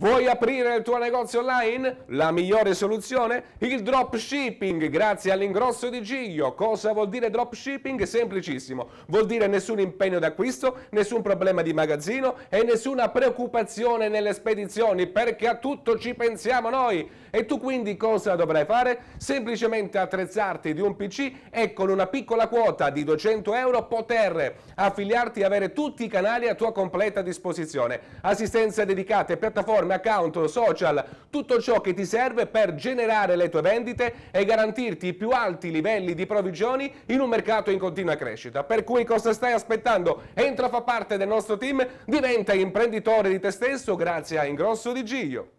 Vuoi aprire il tuo negozio online? La migliore soluzione? Il dropshipping, grazie all'ingrosso di Giglio. Cosa vuol dire dropshipping? Semplicissimo. Vuol dire nessun impegno d'acquisto, nessun problema di magazzino e nessuna preoccupazione nelle spedizioni, perché a tutto ci pensiamo noi. E tu quindi cosa dovrai fare? Semplicemente attrezzarti di un PC e con una piccola quota di 200 euro poter affiliarti e avere tutti i canali a tua completa disposizione. Assistenza dedicate, piattaforme piattaforme, account, social, tutto ciò che ti serve per generare le tue vendite e garantirti i più alti livelli di provvigioni in un mercato in continua crescita. Per cui cosa stai aspettando? Entra a far parte del nostro team, diventa imprenditore di te stesso grazie a Ingrosso di Giglio.